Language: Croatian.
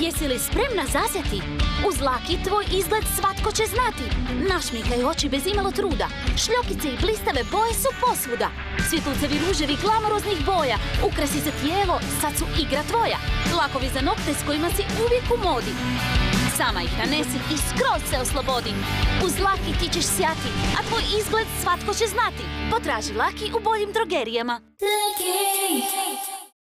Jesi li spremna zasjeti? Uz laki tvoj izgled svatko će znati. Našmikaj oči bez imalo truda. Šljokice i blistave boje su posvuda. Svjetlucevi ruževi glamoroznih boja. Ukrasi se tijelo, sad su igra tvoja. Lakovi za nokte s kojima si uvijek u modi. Sama ih nanesi i skroz se oslobodi. Uz laki ti ćeš sjati, a tvoj izgled svatko će znati. Potraži laki u boljim drogerijama. Laki!